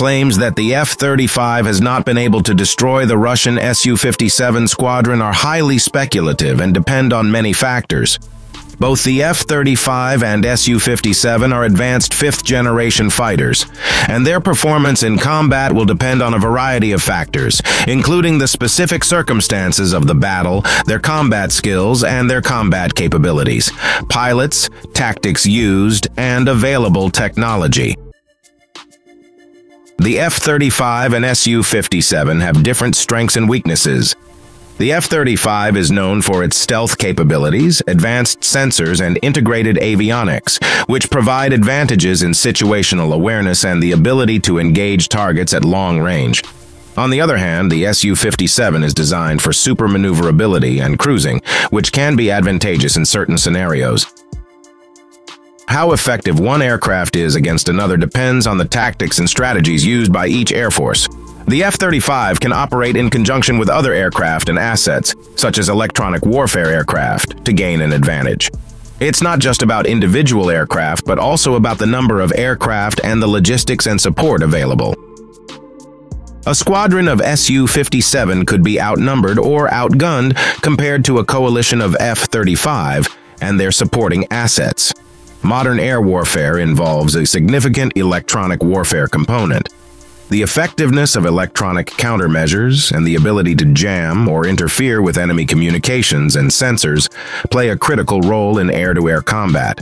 claims that the F-35 has not been able to destroy the Russian Su-57 squadron are highly speculative and depend on many factors. Both the F-35 and Su-57 are advanced fifth-generation fighters, and their performance in combat will depend on a variety of factors, including the specific circumstances of the battle, their combat skills, and their combat capabilities, pilots, tactics used, and available technology. The F-35 and Su-57 have different strengths and weaknesses, the F-35 is known for its stealth capabilities, advanced sensors, and integrated avionics, which provide advantages in situational awareness and the ability to engage targets at long range. On the other hand, the Su-57 is designed for super maneuverability and cruising, which can be advantageous in certain scenarios. How effective one aircraft is against another depends on the tactics and strategies used by each Air Force. The F-35 can operate in conjunction with other aircraft and assets, such as electronic warfare aircraft, to gain an advantage. It's not just about individual aircraft, but also about the number of aircraft and the logistics and support available. A squadron of Su-57 could be outnumbered or outgunned compared to a coalition of F-35 and their supporting assets. Modern air warfare involves a significant electronic warfare component. The effectiveness of electronic countermeasures and the ability to jam or interfere with enemy communications and sensors play a critical role in air-to-air -air combat.